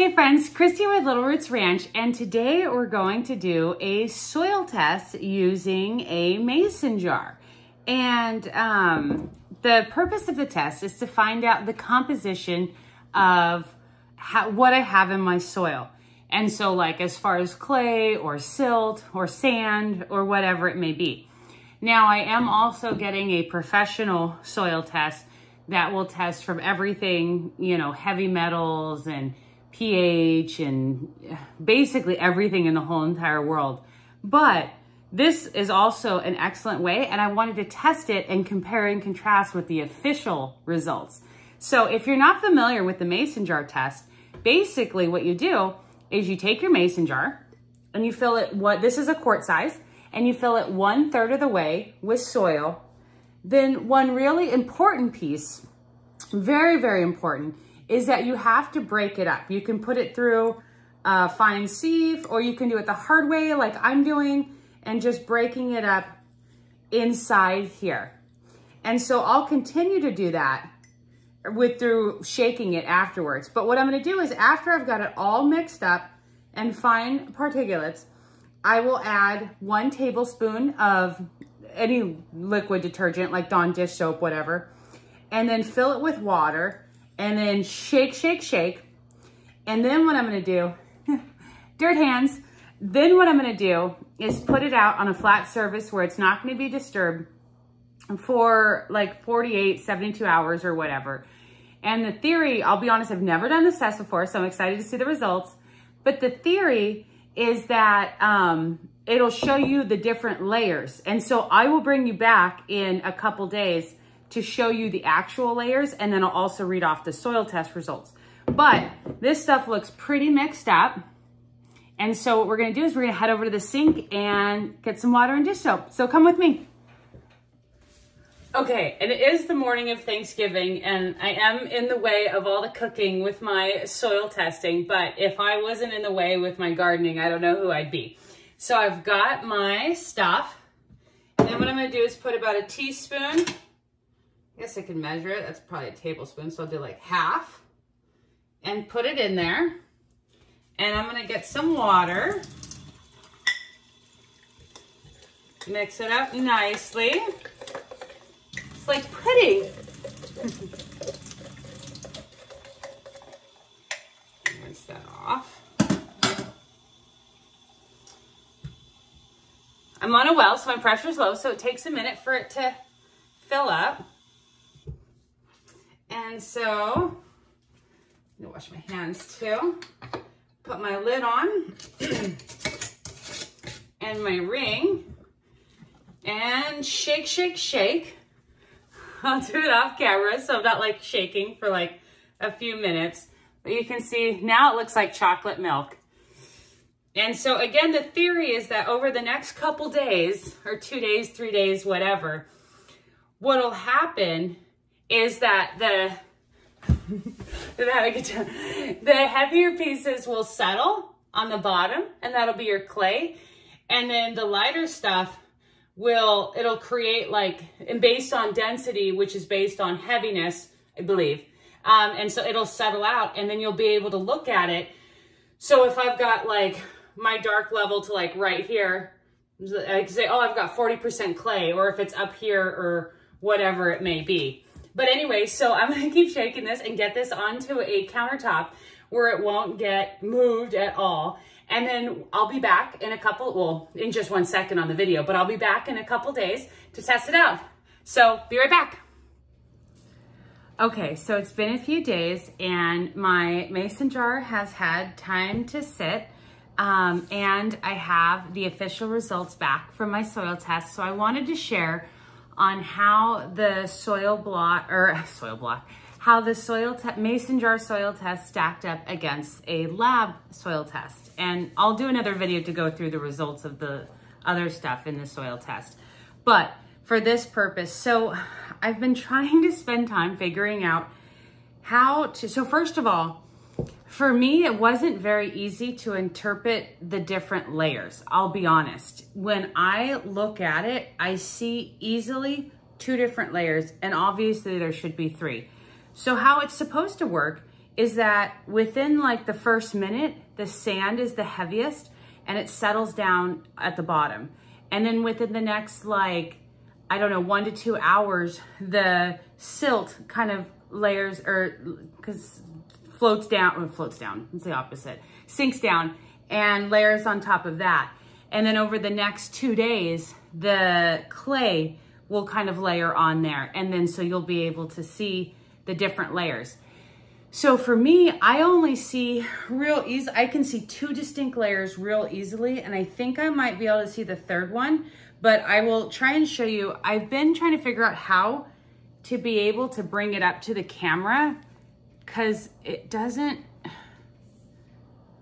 Hey friends, Christy with Little Roots Ranch, and today we're going to do a soil test using a mason jar. And um, the purpose of the test is to find out the composition of how, what I have in my soil. And so like as far as clay or silt or sand or whatever it may be. Now I am also getting a professional soil test that will test from everything, you know, heavy metals and pH and basically everything in the whole entire world. But this is also an excellent way and I wanted to test it and compare and contrast with the official results. So if you're not familiar with the mason jar test, basically what you do is you take your mason jar and you fill it, what this is a quart size, and you fill it one third of the way with soil. Then one really important piece, very, very important, is that you have to break it up. You can put it through a fine sieve or you can do it the hard way like I'm doing and just breaking it up inside here. And so I'll continue to do that with through shaking it afterwards. But what I'm gonna do is after I've got it all mixed up and fine particulates, I will add one tablespoon of any liquid detergent like Dawn dish soap, whatever, and then fill it with water and then shake, shake, shake. And then what I'm gonna do, dirt hands, then what I'm gonna do is put it out on a flat surface where it's not gonna be disturbed for like 48, 72 hours or whatever. And the theory, I'll be honest, I've never done this test before, so I'm excited to see the results. But the theory is that um, it'll show you the different layers. And so I will bring you back in a couple days to show you the actual layers and then I'll also read off the soil test results. But this stuff looks pretty mixed up. And so what we're gonna do is we're gonna head over to the sink and get some water and dish soap. So come with me. Okay, and it is the morning of Thanksgiving and I am in the way of all the cooking with my soil testing, but if I wasn't in the way with my gardening, I don't know who I'd be. So I've got my stuff. And then what I'm gonna do is put about a teaspoon I guess I can measure it. That's probably a tablespoon. So I'll do like half and put it in there. And I'm gonna get some water. Mix it up nicely. It's like pudding. Rinse that off. I'm on a well, so my pressure's low, so it takes a minute for it to fill up. And so, I'm gonna wash my hands too. Put my lid on and my ring and shake, shake, shake. I'll do it off camera so I'm not like shaking for like a few minutes. But you can see now it looks like chocolate milk. And so again, the theory is that over the next couple days or two days, three days, whatever, what'll happen is that the the heavier pieces will settle on the bottom and that'll be your clay. And then the lighter stuff will, it'll create like, and based on density, which is based on heaviness, I believe. Um, and so it'll settle out and then you'll be able to look at it. So if I've got like my dark level to like right here, I can say, oh, I've got 40% clay, or if it's up here or whatever it may be. But anyway, so I'm gonna keep shaking this and get this onto a countertop where it won't get moved at all. And then I'll be back in a couple, well, in just one second on the video, but I'll be back in a couple days to test it out. So be right back. Okay, so it's been a few days and my mason jar has had time to sit um, and I have the official results back from my soil test. So I wanted to share on how the soil block, or soil block, how the soil mason jar soil test stacked up against a lab soil test. And I'll do another video to go through the results of the other stuff in the soil test. But for this purpose, so I've been trying to spend time figuring out how to, so first of all, for me, it wasn't very easy to interpret the different layers. I'll be honest. When I look at it, I see easily two different layers, and obviously there should be three. So how it's supposed to work is that within like the first minute, the sand is the heaviest and it settles down at the bottom. And then within the next like, I don't know, one to two hours, the silt kind of layers or because floats down, or floats down, it's the opposite, sinks down and layers on top of that. And then over the next two days, the clay will kind of layer on there. And then so you'll be able to see the different layers. So for me, I only see real easy, I can see two distinct layers real easily. And I think I might be able to see the third one, but I will try and show you. I've been trying to figure out how to be able to bring it up to the camera because it doesn't,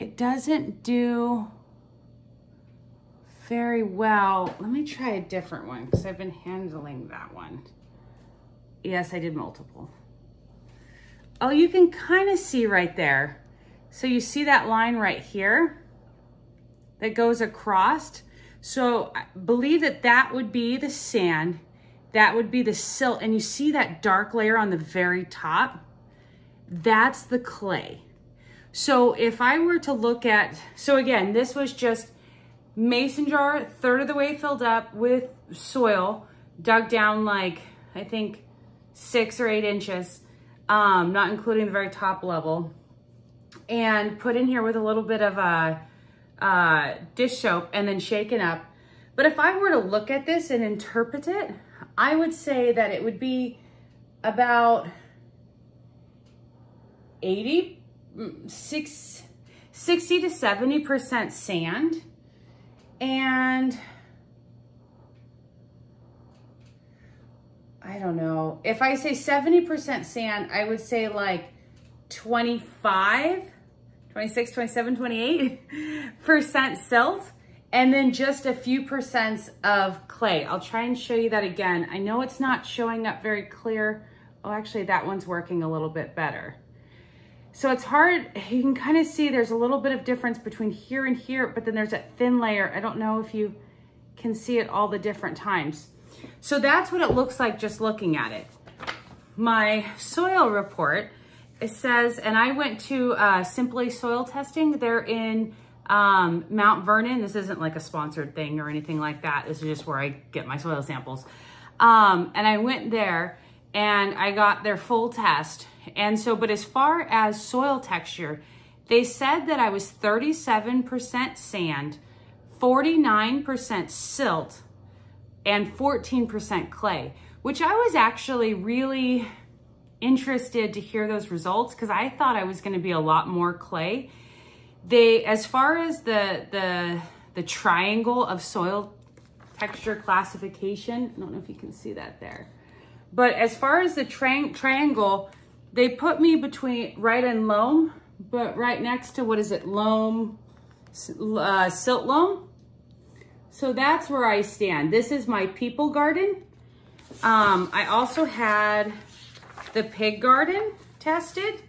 it doesn't do very well. Let me try a different one because I've been handling that one. Yes, I did multiple. Oh, you can kind of see right there. So you see that line right here that goes across. So I believe that that would be the sand. That would be the silt. And you see that dark layer on the very top? That's the clay. So if I were to look at, so again, this was just mason jar, third of the way filled up with soil, dug down like, I think six or eight inches, um, not including the very top level, and put in here with a little bit of a, uh, dish soap and then shaken up. But if I were to look at this and interpret it, I would say that it would be about 80, mm, six, 60 to 70% sand and I don't know. If I say 70% sand, I would say like 25, 26, 27, 28% silt, and then just a few percents of clay. I'll try and show you that again. I know it's not showing up very clear. Oh, actually that one's working a little bit better. So it's hard, you can kind of see there's a little bit of difference between here and here, but then there's that thin layer. I don't know if you can see it all the different times. So that's what it looks like just looking at it. My soil report, it says, and I went to uh, Simply Soil Testing. They're in um, Mount Vernon. This isn't like a sponsored thing or anything like that. This is just where I get my soil samples. Um, and I went there and I got their full test and so, but as far as soil texture, they said that I was 37% sand, 49% silt, and 14% clay, which I was actually really interested to hear those results because I thought I was going to be a lot more clay. They, as far as the, the, the triangle of soil texture classification, I don't know if you can see that there, but as far as the tri triangle, they put me between right and loam, but right next to, what is it, loam, uh, silt loam. So that's where I stand. This is my people garden. Um, I also had the pig garden tested.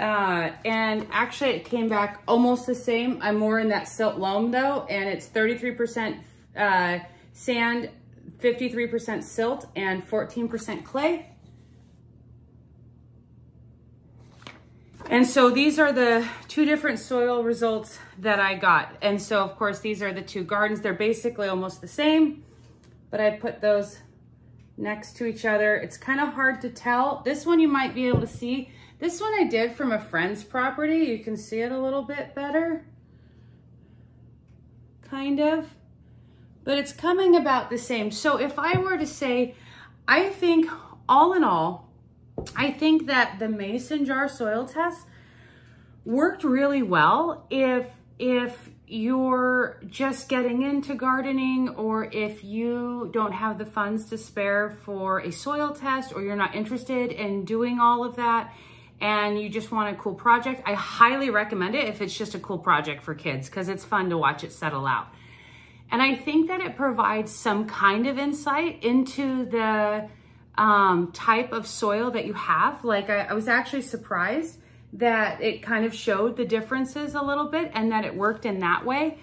Uh, and actually it came back almost the same. I'm more in that silt loam though, and it's 33% uh, sand, 53% silt, and 14% clay. And so these are the two different soil results that I got. And so of course, these are the two gardens. They're basically almost the same, but I put those next to each other. It's kind of hard to tell. This one you might be able to see. This one I did from a friend's property. You can see it a little bit better, kind of, but it's coming about the same. So if I were to say, I think all in all, I think that the mason jar soil test worked really well if if you're just getting into gardening or if you don't have the funds to spare for a soil test or you're not interested in doing all of that and you just want a cool project, I highly recommend it if it's just a cool project for kids because it's fun to watch it settle out. And I think that it provides some kind of insight into the um, type of soil that you have. Like I, I was actually surprised that it kind of showed the differences a little bit and that it worked in that way.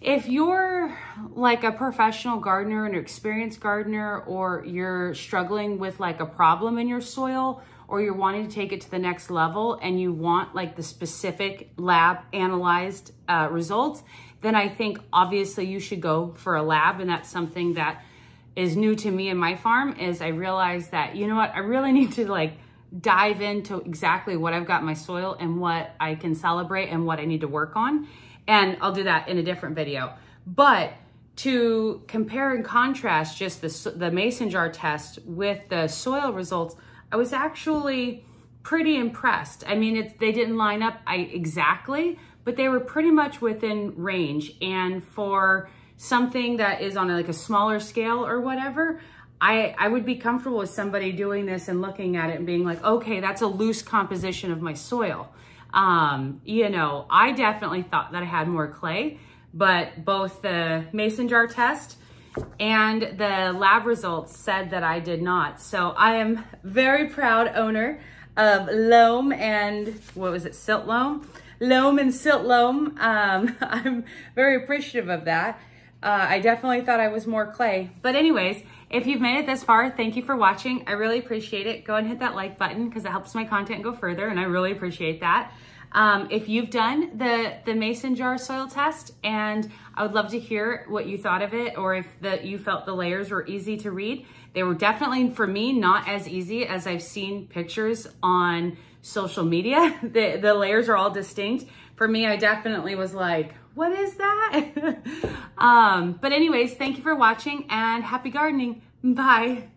If you're like a professional gardener, an experienced gardener, or you're struggling with like a problem in your soil, or you're wanting to take it to the next level and you want like the specific lab analyzed uh, results, then I think obviously you should go for a lab. And that's something that is new to me in my farm is I realized that, you know what, I really need to like dive into exactly what I've got in my soil and what I can celebrate and what I need to work on. And I'll do that in a different video. But to compare and contrast just the, the mason jar test with the soil results, I was actually pretty impressed. I mean, they didn't line up I, exactly, but they were pretty much within range. And for something that is on a, like a smaller scale or whatever, I, I would be comfortable with somebody doing this and looking at it and being like, okay, that's a loose composition of my soil. Um, you know, I definitely thought that I had more clay, but both the mason jar test and the lab results said that I did not. So I am very proud owner of loam and what was it, silt loam? Loam and silt loam. Um, I'm very appreciative of that. Uh, I definitely thought I was more clay. But anyways, if you've made it this far, thank you for watching. I really appreciate it. Go and hit that like button because it helps my content go further and I really appreciate that. Um, if you've done the, the mason jar soil test and I would love to hear what you thought of it or if the, you felt the layers were easy to read. They were definitely, for me, not as easy as I've seen pictures on social media. the, the layers are all distinct. For me, I definitely was like, what is that? um, but anyways, thank you for watching and happy gardening. Bye.